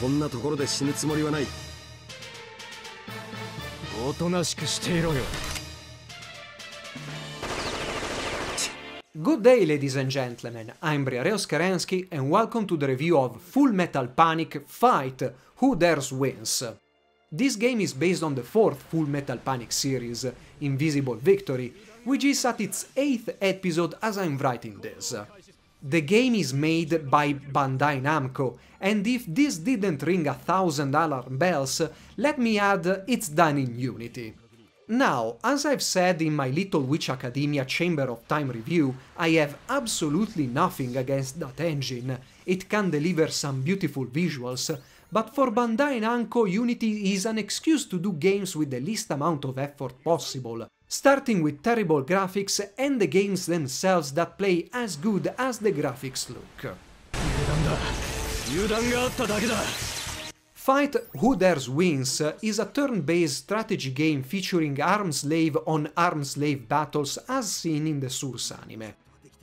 こんなところで死ぬつもりはないおとなしくしていろよ Good day, ladies and gentlemen. I'm Briareos Kerensky, and welcome to the review of Full Metal Panic Fight Who Dares Wins. This game is based on the fourth Full Metal Panic series, Invisible Victory, which is at its eighth episode as I'm writing this. The game is made by Bandai Namco, and if this didn't ring a thousand alarm bells, let me add it's done in Unity. Now, as I've said in my Little Witch Academia Chamber of Time review, I have absolutely nothing against that engine. It can deliver some beautiful visuals, but for Bandai Namco Unity is an excuse to do games with the least amount of effort possible, starting with terrible graphics and the games themselves that play as good as the graphics look. Fight Who Dares Wins is a turn-based strategy game featuring armslave on armslave battles as seen in the Source anime.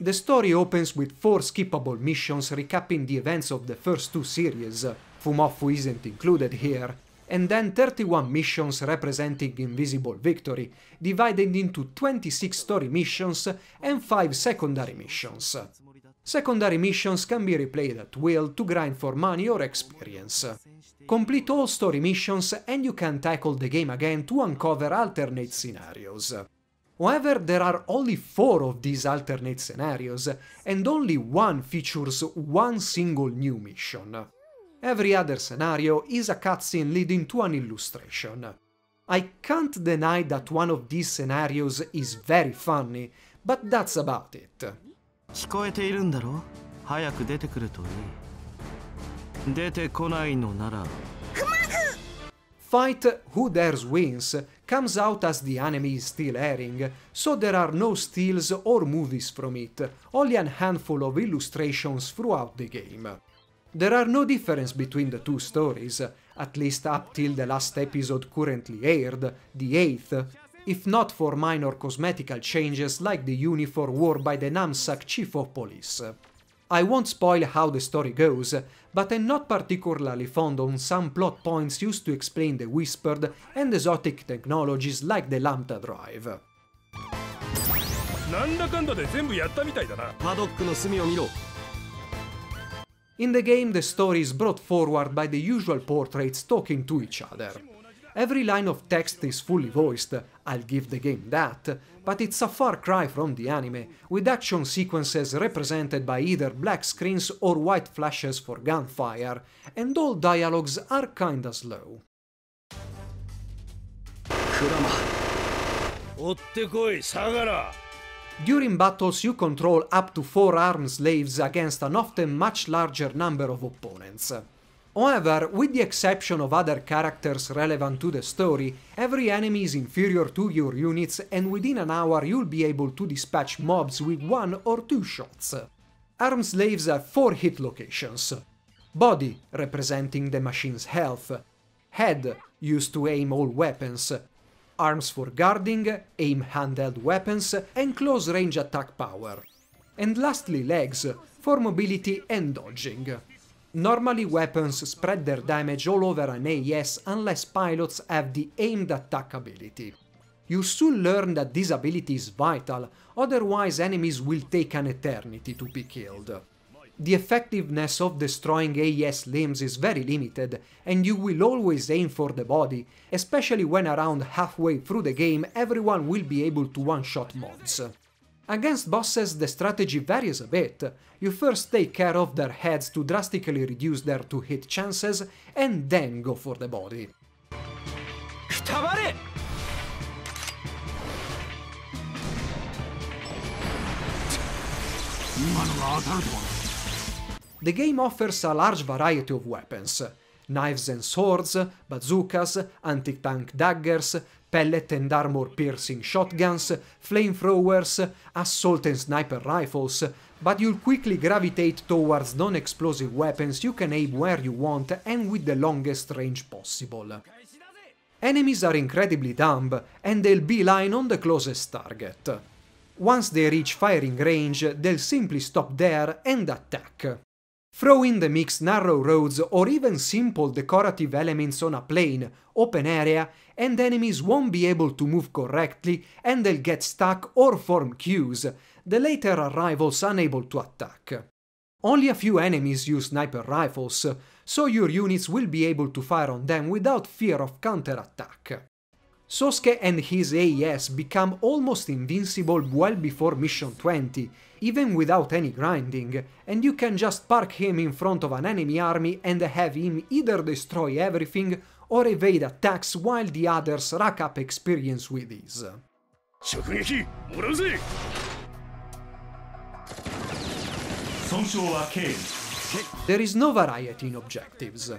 The story opens with four skippable missions recapping the events of the first two series, Fumoffu isn't included here, and then 31 missions representing Invisible Victory, divided into 26 story missions and 5 secondary missions. Secondary missions can be replayed at will to grind for money or experience. Complete all story missions and you can tackle the game again to uncover alternate scenarios. However, there are only four of these alternate scenarios, and only one features one single new mission. Every other scenario is a cutscene leading to an illustration. I can't deny that one of these scenarios is very funny, but that's about it. 聞こえているんだろ早く出てくるといい出てこないのなら Fight Who Dares Wins comes out as the anime is still airing, so there are no stills or movies from it, only a handful of illustrations throughout the game. There are no difference between the two stories, at least up till the last episode currently aired, the 8th, if not for minor cosmetical changes like the uniform worn by the Namsac chief of police. I won't spoil how the story goes, but I'm not particularly fond on some plot points used to explain the whispered and exotic technologies like the Lambda Drive. In the game, the story is brought forward by the usual portraits talking to each other. Every line of text is fully voiced, I'll give the game that, but it's a far cry from the anime, with action sequences represented by either black screens or white flashes for gunfire, and all dialogues are kinda slow. 追ってこい相良 during battles you control up to 4 arm slaves against an often much larger number of opponents. However, with the exception of other characters relevant to the story, every enemy is inferior to your units and within an hour you'll be able to dispatch mobs with one or two shots. Arm slaves have 4 hit locations. Body, representing the machine's health. Head, used to aim all weapons. Arms for guarding, aim handheld weapons, and close range attack power. And lastly legs, for mobility and dodging. Normally weapons spread their damage all over an AS unless pilots have the aimed attack ability. You soon learn that this ability is vital, otherwise enemies will take an eternity to be killed. The effectiveness of destroying AS limbs is very limited, and you will always aim for the body, especially when around halfway through the game everyone will be able to one-shot mobs. Against bosses the strategy varies a bit. You first take care of their heads to drastically reduce their to-hit chances, and then go for the body. The game offers a large variety of weapons knives and swords, bazookas, anti tank daggers, pellet and armor piercing shotguns, flamethrowers, assault and sniper rifles, but you'll quickly gravitate towards non explosive weapons you can aim where you want and with the longest range possible. Enemies are incredibly dumb, and they'll beeline on the closest target. Once they reach firing range, they'll simply stop there and attack. Throw in the mix narrow roads or even simple decorative elements on a plain, open area, and enemies won't be able to move correctly and they'll get stuck or form queues, the later arrivals unable to attack. Only a few enemies use sniper rifles, so your units will be able to fire on them without fear of counterattack. Sosuke and his AS become almost invincible well before mission 20, even without any grinding, and you can just park him in front of an enemy army and have him either destroy everything or evade attacks while the others rack up experience with ease. There is no variety in objectives.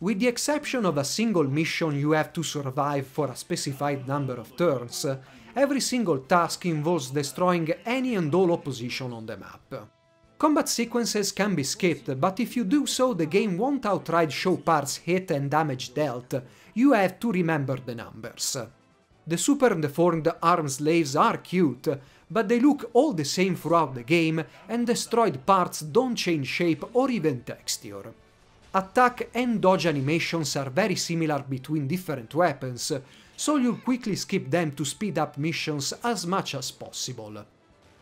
With the exception of a single mission you have to survive for a specified number of turns, every single task involves destroying any and all opposition on the map. Combat sequences can be skipped, but if you do so the game won't outright show parts hit and damage dealt, you have to remember the numbers. The super deformed arm slaves are cute, but they look all the same throughout the game, and destroyed parts don't change shape or even texture. Attack and dodge animations are very similar between different weapons, so you'll quickly skip them to speed up missions as much as possible.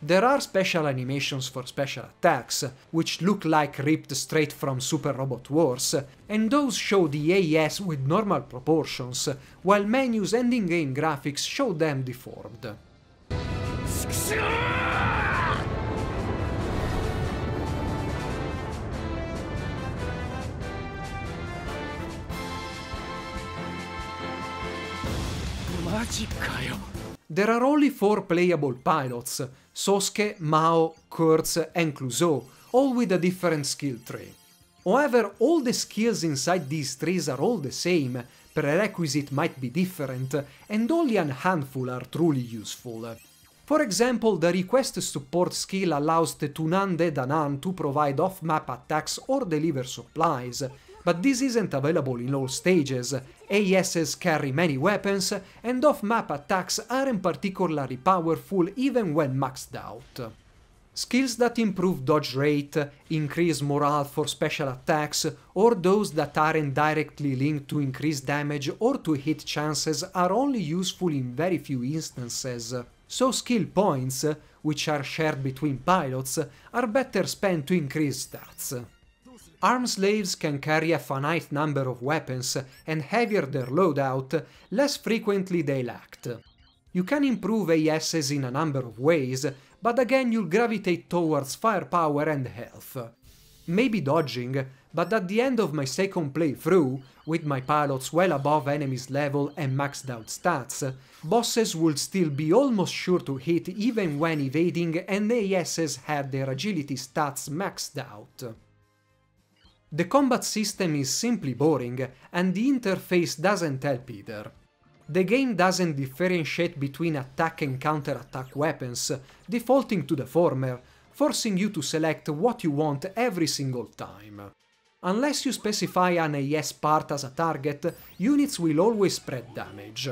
There are special animations for special attacks, which look like ripped straight from Super Robot Wars, and those show the AS with normal proportions, while menus and in-game graphics show them deformed. There are only four playable pilots Sosuke, Mao, Kurtz, and Clouseau, all with a different skill tree. However, all the skills inside these trees are all the same, prerequisite might be different, and only a handful are truly useful. For example, the request support skill allows the Tuatha De Danann to provide off-map attacks or deliver supplies, but this isn't available in all stages. ASs carry many weapons, and off-map attacks aren't particularly powerful even when maxed out. Skills that improve dodge rate, increase morale for special attacks, or those that aren't directly linked to increased damage or to hit chances are only useful in very few instances. So skill points, which are shared between pilots, are better spent to increase stats. Arm slaves can carry a finite number of weapons, and heavier their loadout, less frequently they'll act. You can improve ASs in a number of ways, but again you'll gravitate towards firepower and health. Maybe dodging, but at the end of my second playthrough, with my pilots well above enemies level and maxed out stats, bosses would still be almost sure to hit even when evading and ASs had their agility stats maxed out. The combat system is simply boring, and the interface doesn't help either. The game doesn't differentiate between attack and counter-attack weapons, defaulting to the former, forcing you to select what you want every single time. Unless you specify an AS part as a target, units will always spread damage.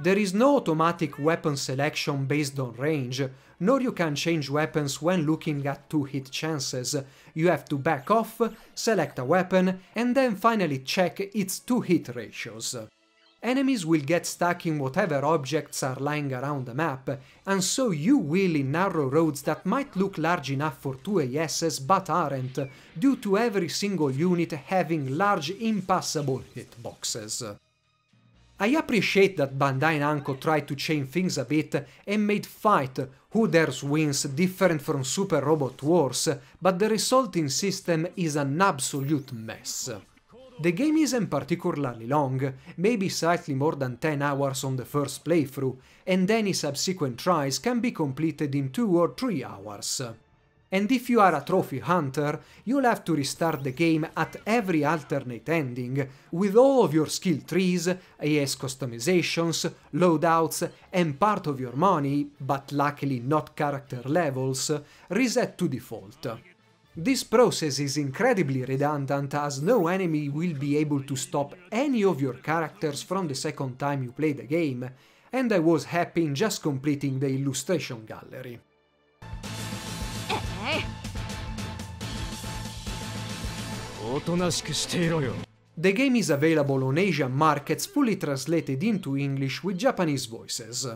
There is no automatic weapon selection based on range, nor you can change weapons when looking at to hit chances. You have to back off, select a weapon, and then finally check its to hit ratios. Enemies will get stuck in whatever objects are lying around the map, and so you will in narrow roads that might look large enough for two ASs but aren't, due to every single unit having large impassable hitboxes. I appreciate that Bandai Namco tried to change things a bit and made Fight Who Dares Wins different from Super Robot Wars, but the resulting system is an absolute mess. The game isn't particularly long, maybe slightly more than 10 hours on the first playthrough, and any subsequent tries can be completed in 2 or 3 hours. And if you are a trophy hunter, you'll have to restart the game at every alternate ending, with all of your skill trees, AS customizations, loadouts, and part of your money, but luckily not character levels, reset to default. This process is incredibly redundant as no enemy will be able to stop any of your characters from the second time you play the game, and I was happy in just completing the illustration gallery. The game is available on Asian markets fully translated into English with Japanese voices.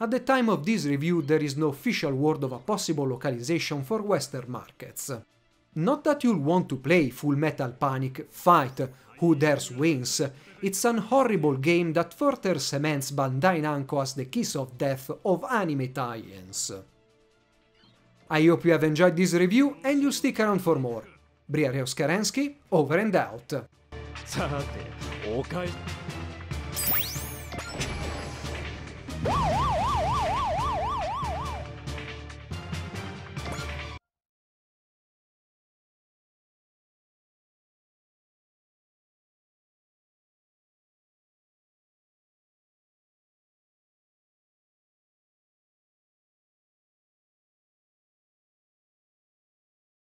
At the time of this review, there is no official word of a possible localization for Western markets. Not that you'll want to play Full Metal Panic Fight Who Dares Wins, it's an horrible game that further cements Bandai Namco as the kiss of death of anime tie-ins. I hope you have enjoyed this review and you stick around for more. Briareos Kerensky, over and out.